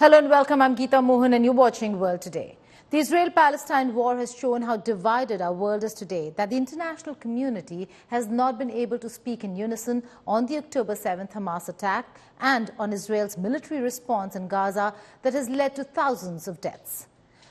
Hello and welcome. I'm Geeta Mohan and you're watching World Today. The Israel-Palestine war has shown how divided our world is today, that the international community has not been able to speak in unison on the October 7th Hamas attack and on Israel's military response in Gaza that has led to thousands of deaths.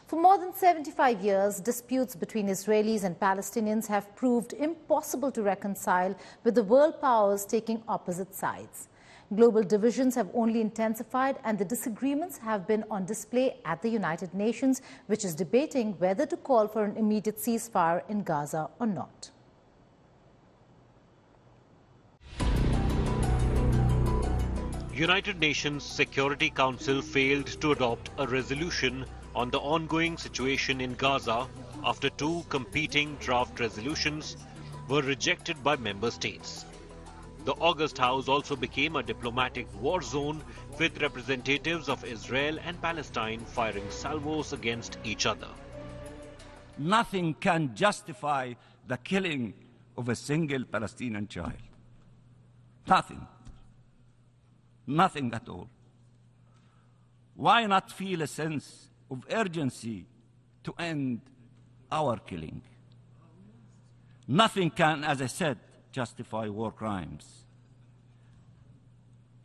For more than 75 years, disputes between Israelis and Palestinians have proved impossible to reconcile with the world powers taking opposite sides. Global divisions have only intensified and the disagreements have been on display at the United Nations, which is debating whether to call for an immediate ceasefire in Gaza or not. United Nations Security Council failed to adopt a resolution on the ongoing situation in Gaza after two competing draft resolutions were rejected by member states. The August House also became a diplomatic war zone with representatives of Israel and Palestine firing salvos against each other. Nothing can justify the killing of a single Palestinian child. Nothing. Nothing at all. Why not feel a sense of urgency to end our killing? Nothing can, as I said, justify war crimes.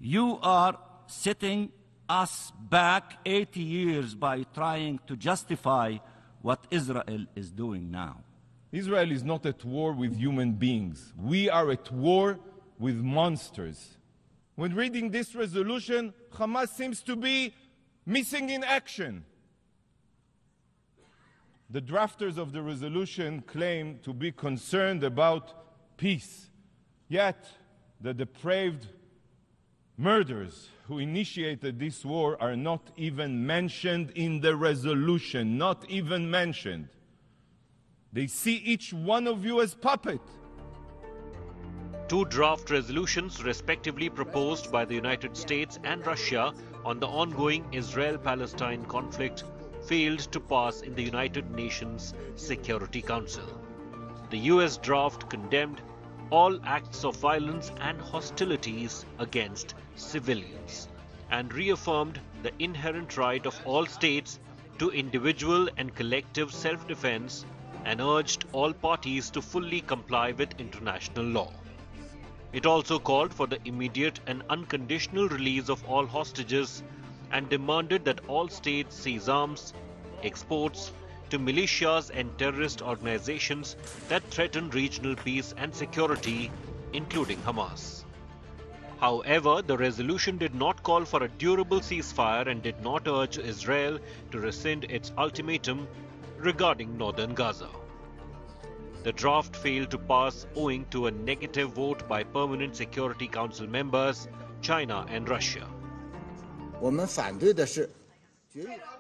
You are setting us back 80 years by trying to justify what Israel is doing now. Israel is not at war with human beings. We are at war with monsters. When reading this resolution, Hamas seems to be missing in action. The drafters of the resolution claim to be concerned about peace. Yet, the depraved murders who initiated this war are not even mentioned in the resolution, not even mentioned. They see each one of you as puppet. Two draft resolutions respectively proposed by the United States and Russia on the ongoing Israel-Palestine conflict failed to pass in the United Nations Security Council. The US draft condemned all acts of violence and hostilities against civilians and reaffirmed the inherent right of all states to individual and collective self-defense and urged all parties to fully comply with international law. It also called for the immediate and unconditional release of all hostages and demanded that all states seize arms, exports, to militias and terrorist organizations that threaten regional peace and security, including Hamas. However, the resolution did not call for a durable ceasefire and did not urge Israel to rescind its ultimatum regarding northern Gaza. The draft failed to pass owing to a negative vote by Permanent Security Council members China and Russia. 我们反对的是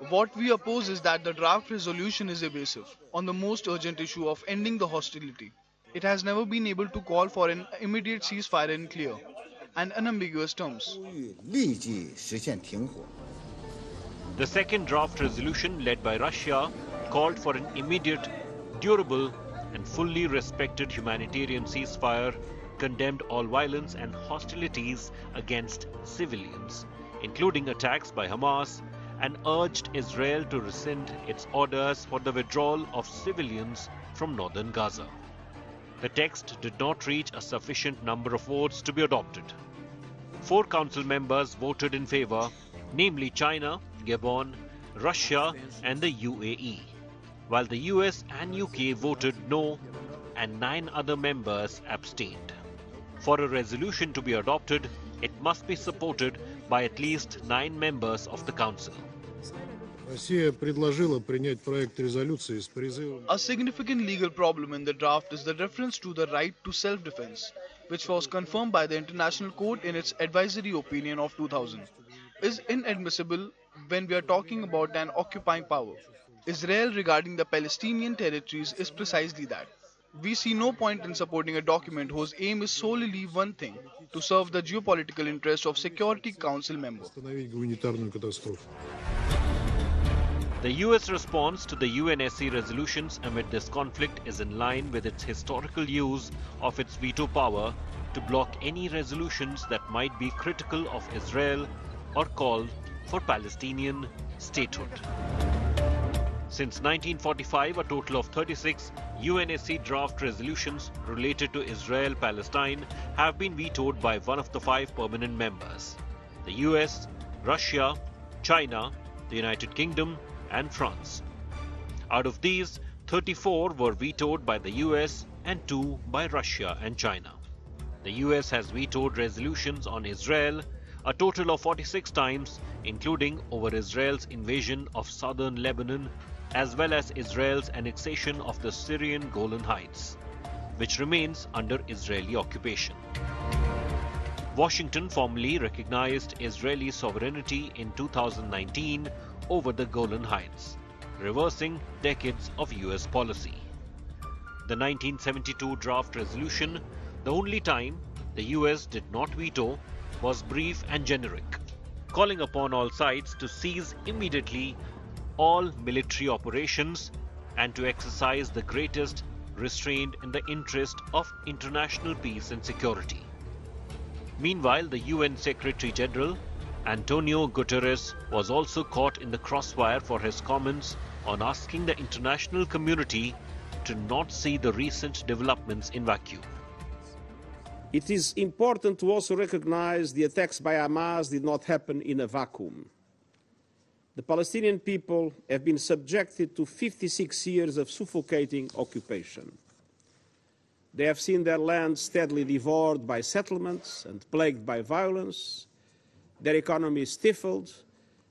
what we oppose is that the draft resolution is evasive on the most urgent issue of ending the hostility. It has never been able to call for an immediate ceasefire in clear and unambiguous terms. The second draft resolution led by Russia called for an immediate, durable and fully respected humanitarian ceasefire, condemned all violence and hostilities against civilians, including attacks by Hamas and urged Israel to rescind its orders for the withdrawal of civilians from northern Gaza. The text did not reach a sufficient number of votes to be adopted. Four council members voted in favor, namely China, Gabon, Russia and the UAE, while the US and UK voted no and nine other members abstained. For a resolution to be adopted, it must be supported by at least nine members of the Council. A significant legal problem in the draft is the reference to the right to self-defense, which was confirmed by the International Court in its advisory opinion of 2000, is inadmissible when we are talking about an occupying power. Israel regarding the Palestinian territories is precisely that. We see no point in supporting a document whose aim is solely one thing to serve the geopolitical interests of Security Council members. The US response to the UNSC resolutions amid this conflict is in line with its historical use of its veto power to block any resolutions that might be critical of Israel or call for Palestinian statehood. Since 1945, a total of 36 UNSC draft resolutions related to Israel Palestine have been vetoed by one of the five permanent members the US, Russia, China, the United Kingdom, and France. Out of these, 34 were vetoed by the US and 2 by Russia and China. The US has vetoed resolutions on Israel a total of 46 times, including over Israel's invasion of southern Lebanon as well as Israel's annexation of the Syrian Golan Heights, which remains under Israeli occupation. Washington formally recognized Israeli sovereignty in 2019 over the Golan Heights, reversing decades of US policy. The 1972 draft resolution, the only time the US did not veto, was brief and generic, calling upon all sides to cease immediately all military operations and to exercise the greatest restraint in the interest of international peace and security. Meanwhile, the UN Secretary General Antonio Guterres was also caught in the crossfire for his comments on asking the international community to not see the recent developments in vacuum. It is important to also recognize the attacks by Hamas did not happen in a vacuum. The Palestinian people have been subjected to 56 years of suffocating occupation. They have seen their land steadily devoured by settlements and plagued by violence, their economy stifled,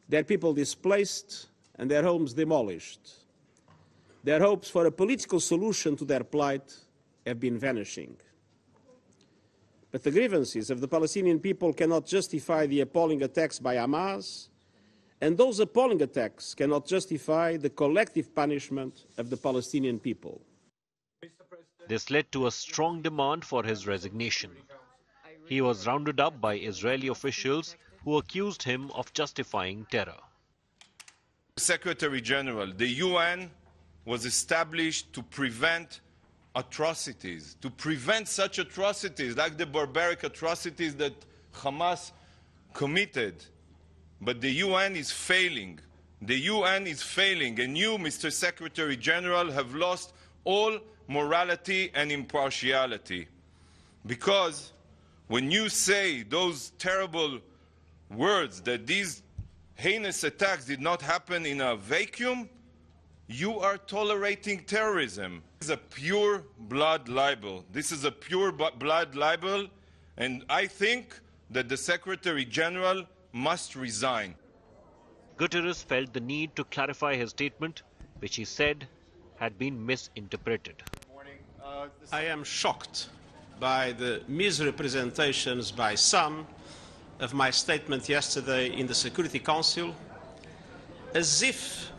their people displaced, and their homes demolished. Their hopes for a political solution to their plight have been vanishing. But the grievances of the Palestinian people cannot justify the appalling attacks by Hamas, and those appalling attacks cannot justify the collective punishment of the Palestinian people. This led to a strong demand for his resignation. He was rounded up by Israeli officials who accused him of justifying terror. Secretary General, the UN was established to prevent atrocities, to prevent such atrocities like the barbaric atrocities that Hamas committed. But the UN is failing. The UN is failing, and you, Mr. Secretary General, have lost all morality and impartiality. Because when you say those terrible words that these heinous attacks did not happen in a vacuum, you are tolerating terrorism. This is a pure blood libel. This is a pure blood libel, and I think that the Secretary General must resign. Guterres felt the need to clarify his statement, which he said had been misinterpreted. I am shocked by the misrepresentations by some of my statement yesterday in the Security Council as if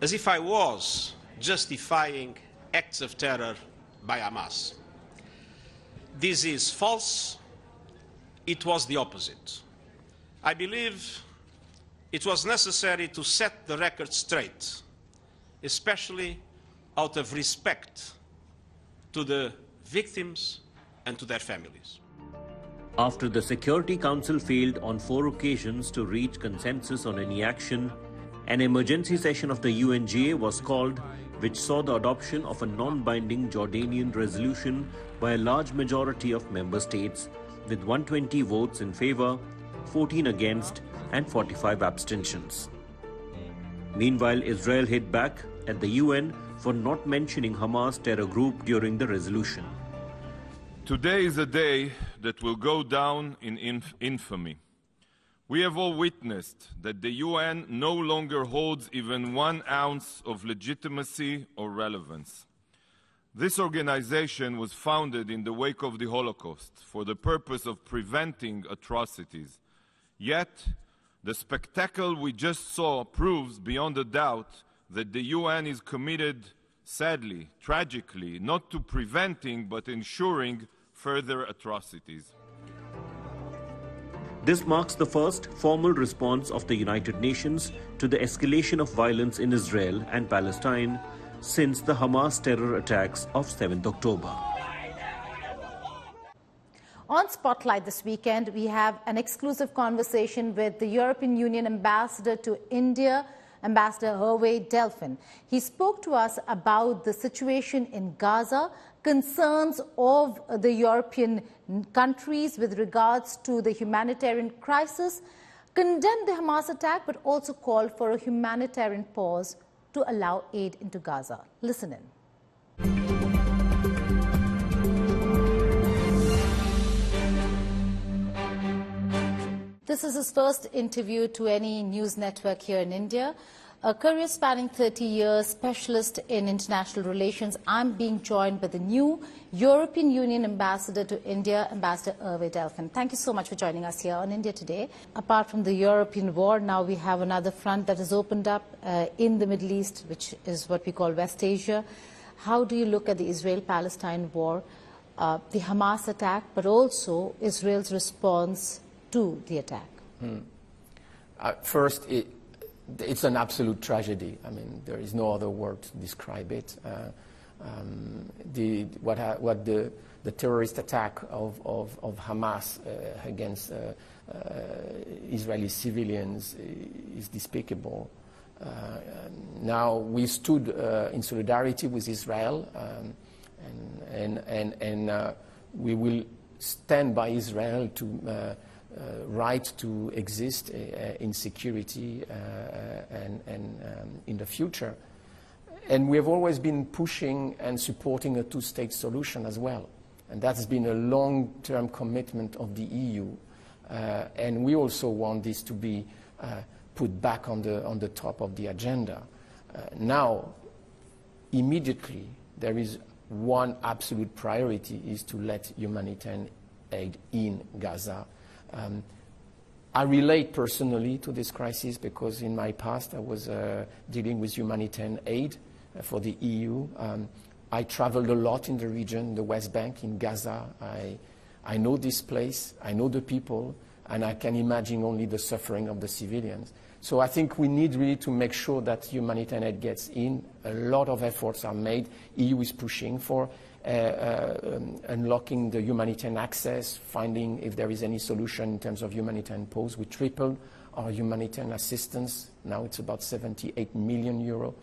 as if I was justifying acts of terror by Hamas. This is false. It was the opposite. I believe it was necessary to set the record straight, especially out of respect to the victims and to their families. After the Security Council failed on four occasions to reach consensus on any action, an emergency session of the UNGA was called, which saw the adoption of a non binding Jordanian resolution by a large majority of member states, with 120 votes in favor, 14 against, and 45 abstentions. Meanwhile, Israel hit back at the UN for not mentioning Hamas terror group during the resolution. Today is a day that will go down in inf infamy. We have all witnessed that the UN no longer holds even one ounce of legitimacy or relevance. This organization was founded in the wake of the Holocaust for the purpose of preventing atrocities. Yet, the spectacle we just saw proves beyond a doubt that the UN is committed, sadly, tragically, not to preventing but ensuring further atrocities. This marks the first formal response of the United Nations to the escalation of violence in Israel and Palestine since the Hamas terror attacks of 7th October. On Spotlight this weekend, we have an exclusive conversation with the European Union ambassador to India, Ambassador Hervé Delphin. He spoke to us about the situation in Gaza, concerns of the European countries with regards to the humanitarian crisis, condemned the Hamas attack, but also called for a humanitarian pause to allow aid into Gaza. Listen in. This is his first interview to any news network here in India. A career spanning 30 years, specialist in international relations, I'm being joined by the new European Union Ambassador to India, Ambassador Hervé Delphin. Thank you so much for joining us here on India Today. Apart from the European war, now we have another front that has opened up uh, in the Middle East, which is what we call West Asia. How do you look at the Israel-Palestine war, uh, the Hamas attack, but also Israel's response to the attack? Hmm. Uh, first, it, it's an absolute tragedy. I mean, there is no other word to describe it. Uh, um, the, what, ha- what the, the terrorist attack of, of, of Hamas uh, against uh, uh, Israeli civilians is despicable. Uh, now, we stood in solidarity with Israel, um, and, and, and, and we will stand by Israel to uh, right to exist uh, in security uh, and, and um, in the future. And we have always been pushing and supporting a two-state solution as well. And that's been a long-term commitment of the EU. Uh, and we also want this to be uh, put back on the, on the top of the agenda. Uh, now, immediately, there is one absolute priority is to let humanitarian aid in Gaza um, I relate personally to this crisis because in my past I was uh, dealing with humanitarian aid uh, for the EU. Um, I traveled a lot in the region, the West Bank, in Gaza. I, I know this place, I know the people, and I can imagine only the suffering of the civilians. So I think we need really to make sure that humanitarian aid gets in. A lot of efforts are made. EU is pushing for um, unlocking the humanitarian access, finding if there is any solution in terms of humanitarian pause. We tripled our humanitarian assistance. Now it's about 78 million euro.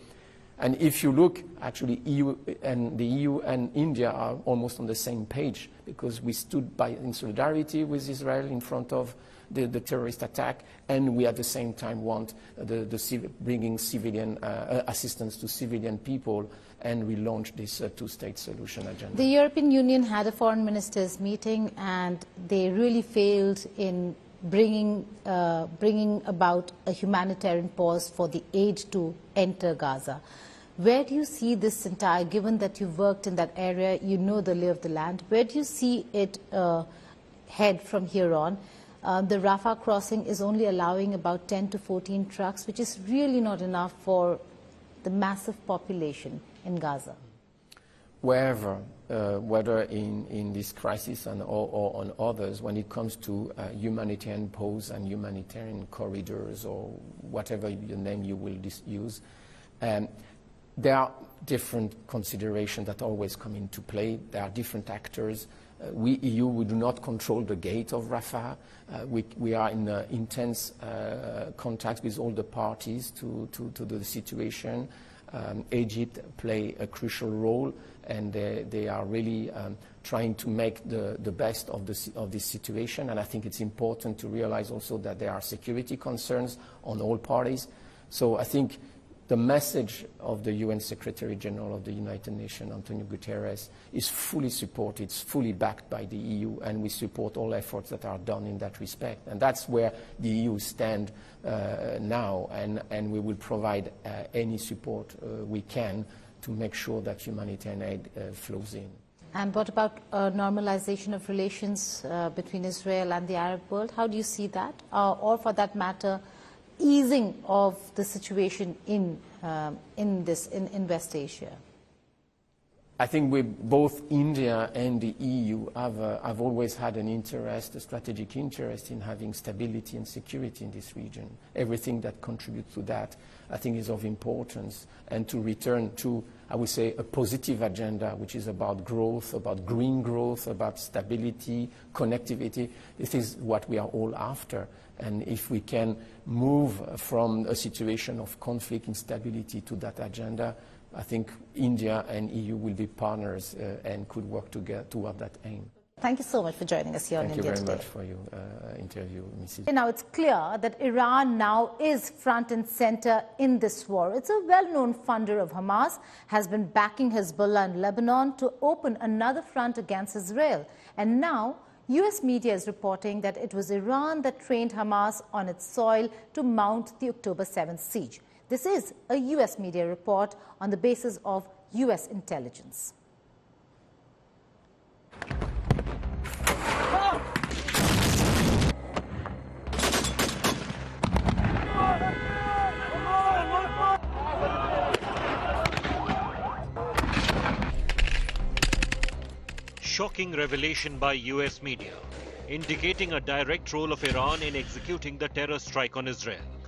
And if you look, actually, EU and the EU and India are almost on the same page because we stood by in solidarity with Israel in front of the, the terrorist attack, and we at the same time want the, the bringing civilian uh, assistance to civilian people and we launched this uh, two-state solution agenda. The European Union had a foreign ministers meeting and they really failed in bringing, uh, bringing about a humanitarian pause for the aid to enter Gaza. Where do you see this entire, given that you've worked in that area, you know the lay of the land, where do you see it uh, head from here on? Uh, the Rafah crossing is only allowing about 10 to 14 trucks, which is really not enough for the massive population in Gaza? Wherever, uh, whether in, in this crisis and, or, or, on others, when it comes to uh, humanitarian pause and humanitarian corridors or whatever name you will use, um, there are different considerations that always come into play. There are different actors. Uh, we, EU, we do not control the gate of Rafah. Uh, we, we, are in uh, intense contact with all the parties to, to, to the situation um, Egypt play a crucial role, and they, they are really um, trying to make the, the best of, the, of this situation. And I think it's important to realize also that there are security concerns on all parties. So I think the message of the UN Secretary General of the United Nations, Antonio Guterres, is fully supported, it's fully backed by the EU, and we support all efforts that are done in that respect. And that's where the EU stands uh, now, and, and we will provide uh, any support uh, we can to make sure that humanitarian aid uh, flows in. And what about uh, normalization of relations uh, between Israel and the Arab world? How do you see that? or for that matter, easing of the situation in, um, in, this, in, in West Asia? I think we, both India and the EU have, uh, have always had an interest, a strategic interest in having stability and security in this region. Everything that contributes to that, I think, is of importance. And to return to, I would say, a positive agenda, which is about growth, about green growth, about stability, connectivity. This is what we are all after. And if we can move from a situation of conflict, instability to that agenda, I think India and EU will be partners uh, and could work together toward that aim. Thank you so much for joining us here on interview. Thank you very today. much for your uh, interview, Mrs. Now it's clear that Iran now is front and center in this war. It's a well-known funder of Hamas, has been backing Hezbollah in Lebanon to open another front against Israel. And now US media is reporting that it was Iran that trained Hamas on its soil to mount the October 7th siege. This is a US media report on the basis of US intelligence. Shocking revelation by US media, indicating a direct role of Iran in executing the terror strike on Israel.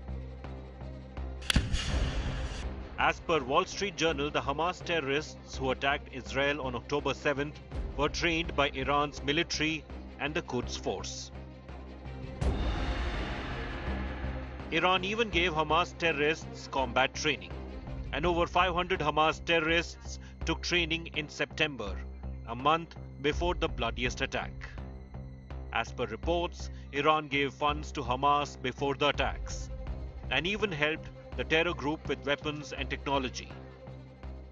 As per Wall Street Journal, the Hamas terrorists who attacked Israel on October 7th were trained by Iran's military and the Quds force. Iran even gave Hamas terrorists combat training, and over 500 Hamas terrorists took training in September, a month before the bloodiest attack. As per reports, Iran gave funds to Hamas before the attacks and even helped the terror group with weapons and technology.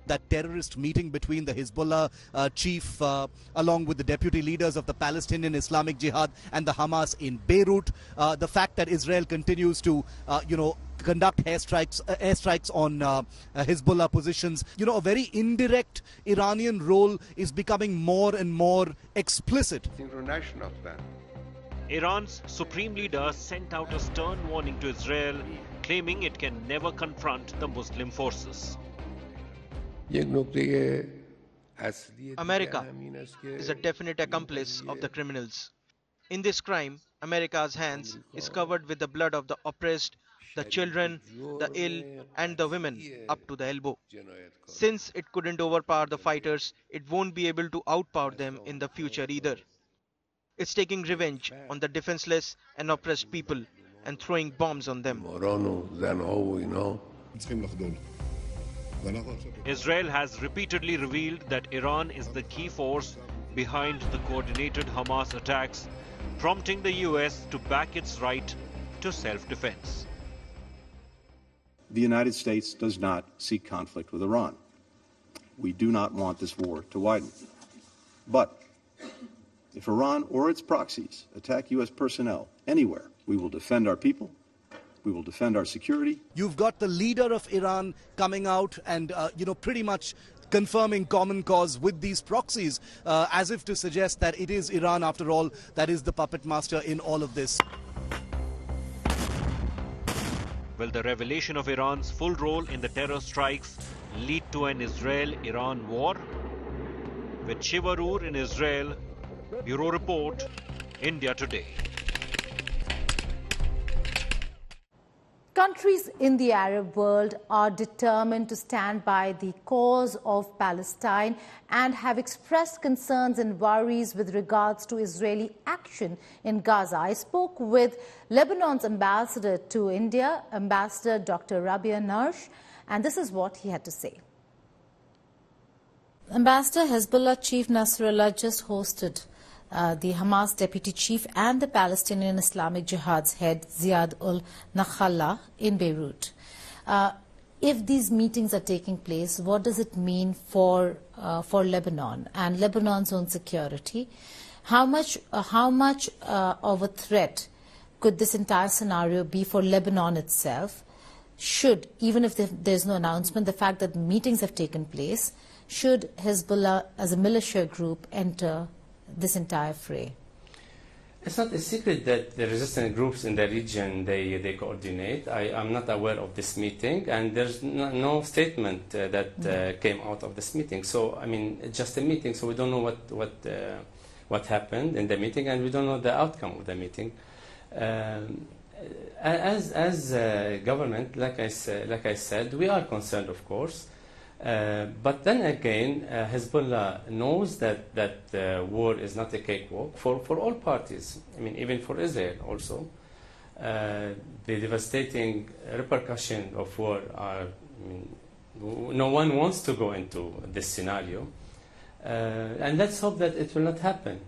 That terrorist meeting between the Hezbollah uh, chief, uh, along with the deputy leaders of the Palestinian Islamic Jihad and the Hamas in Beirut, uh, the fact that Israel continues to, uh, you know, conduct airstrikes, uh, airstrikes on uh, Hezbollah positions. You know, a very indirect Iranian role is becoming more and more explicit. International plan. Iran's supreme leader sent out a stern warning to Israel, claiming it can never confront the Muslim forces. America is a definite accomplice of the criminals. In this crime, America's hands is covered with the blood of the oppressed, the children, the ill, and the women up to the elbow. Since it couldn't overpower the fighters, it won't be able to outpower them in the future either. It's taking revenge on the defenseless and oppressed people and throwing bombs on them. Israel has repeatedly revealed that Iran is the key force behind the coordinated Hamas attacks, prompting the US to back its right to self defense. The United States does not seek conflict with Iran. We do not want this war to widen. But if Iran or its proxies attack U.S. personnel anywhere, we will defend our people. We will defend our security. You've got the leader of Iran coming out and, uh, you know, pretty much confirming common cause with these proxies, uh, as if to suggest that it is Iran, after all, that is the puppet master in all of this. Will the revelation of Iran's full role in the terror strikes lead to an Israel Iran war? With Shivarur in Israel, Bureau Report, India Today. Countries in the Arab world are determined to stand by the cause of Palestine and have expressed concerns and worries with regards to Israeli action in Gaza. I spoke with Lebanon's ambassador to India, Ambassador Dr. Rabie Narsh, and this is what he had to say. Ambassador Hezbollah Chief Nasrallah just hosted uh, the Hamas deputy chief and the Palestinian Islamic Jihad's head Ziad ul Nakhala in Beirut. Uh, if these meetings are taking place, what does it mean for uh, for Lebanon and Lebanon's own security? How much uh, how much uh, of a threat could this entire scenario be for Lebanon itself? Should even if there's no announcement, the fact that meetings have taken place, should Hezbollah as a militia group enter this entire fray? It's not a secret that the resistance groups in the region they, they coordinate. I am not aware of this meeting, and there's no, no statement uh, that uh, came out of this meeting. So I mean, it's just a meeting, so we don't know what what uh, what happened in the meeting, and we don't know the outcome of the meeting. Um, as as government, like I like I said, we are concerned, of course. Uh, but then again, uh, Hezbollah knows that that uh, war is not a cakewalk for, for all parties. I mean, even for Israel also. Uh, the devastating repercussion of war are. I mean, no one wants to go into this scenario, uh, and let's hope that it will not happen.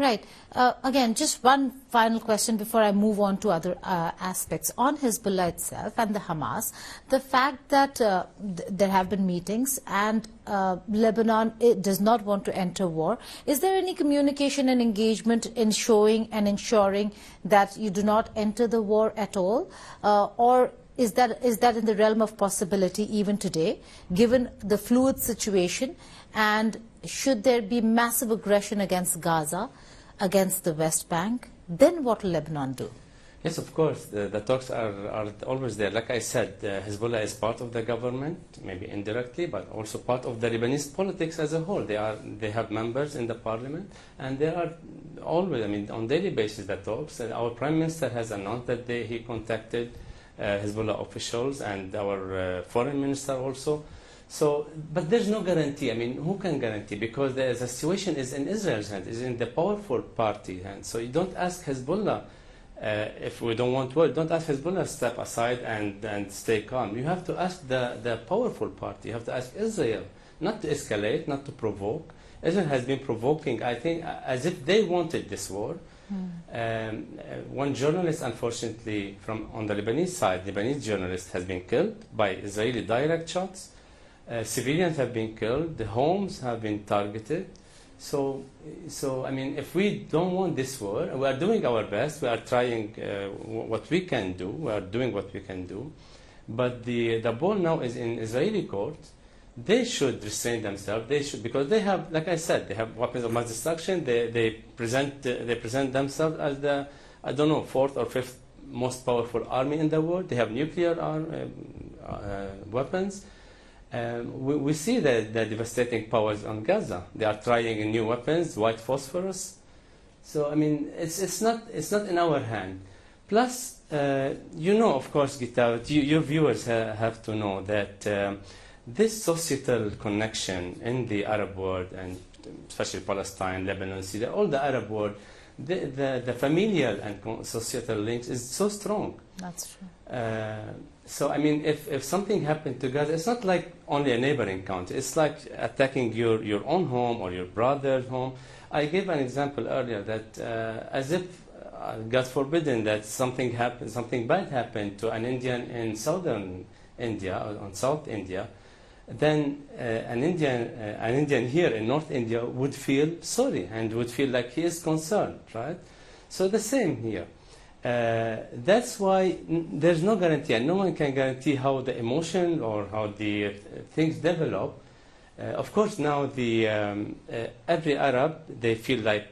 Right. Uh, again, just one final question before I move on to other uh, aspects. On Hezbollah itself and the Hamas, the fact that uh, th there have been meetings and uh, Lebanon does not want to enter war, is there any communication and engagement in showing and ensuring that you do not enter the war at all? Uh, or is that, is that in the realm of possibility even today, given the fluid situation? And should there be massive aggression against Gaza? against the West Bank, then what will Lebanon do? Yes, of course. The, the talks are, are always there. Like I said, uh, Hezbollah is part of the government, maybe indirectly, but also part of the Lebanese politics as a whole. They are they have members in the parliament, and there are always, I mean, on daily basis, the talks. And our prime minister has announced that they, he contacted uh, Hezbollah officials and our uh, foreign minister also. So, but there's no guarantee. I mean, who can guarantee? Because the, the situation is in Israel's hands, is in the powerful party hands. So you don't ask Hezbollah uh, if we don't want war. Don't ask Hezbollah to step aside and, and stay calm. You have to ask the, the powerful party. You have to ask Israel not to escalate, not to provoke. Israel has been provoking, I think, as if they wanted this war. Mm. Um, uh, one journalist, unfortunately, from on the Lebanese side, Lebanese journalist, has been killed by Israeli direct shots. Uh, civilians have been killed, the homes have been targeted. So, so I mean, if we don't want this war, we are doing our best. We are trying uh, what we can do. We are doing what we can do. But the the ball now is in Israeli court. They should restrain themselves. They should because they have, like I said, they have weapons of mass destruction. They they present uh, they present themselves as the I don't know fourth or fifth most powerful army in the world. They have nuclear arm, uh, uh weapons. Um, we, we, see the, the, devastating powers on Gaza. They are trying new weapons, white phosphorus. So I mean, it's it's not it's not in our hand. Plus, uh, you know, of course, Geeta, you, your viewers ha have to know that um, this societal connection in the Arab world and especially Palestine, Lebanon, Syria, all the Arab world, the, the, the familial and societal links is so strong. That's true. Uh, so, I mean, if, if something happened to Gaza, it's not like only a neighboring country. It's like attacking your, your own home or your brother's home. I gave an example earlier that uh, as if, uh, God forbidden, that something happened, something bad happened to an Indian in southern India, or on South India, then uh, an Indian, uh, an Indian here in North India would feel sorry and would feel like he is concerned, right? So the same here. Uh, that's why there's no guarantee, and no one can guarantee how the emotion or how the uh, things develop. Uh, of course, now the um, uh, every Arab they feel like,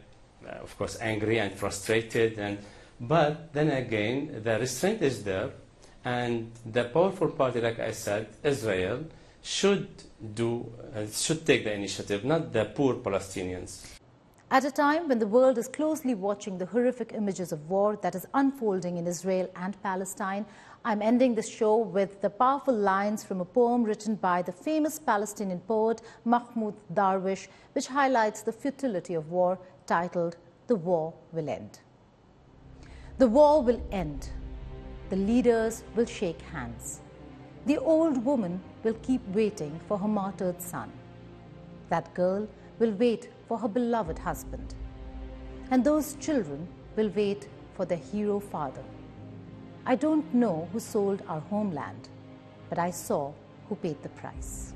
of course, angry and frustrated, and but then again, the restraint is there, and the powerful party, like I said, Israel, should do uh, should take the initiative, not the poor Palestinians. At a time when the world is closely watching the horrific images of war that is unfolding in Israel and Palestine, I'm ending this show with the powerful lines from a poem written by the famous Palestinian poet Mahmoud Darwish, which highlights the futility of war, titled The War Will End. The war will end. The leaders will shake hands. The old woman will keep waiting for her martyred son. That girl will wait for her beloved husband. And those children will wait for their hero father. I don't know who sold our homeland, but I saw who paid the price.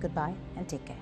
Goodbye and take care.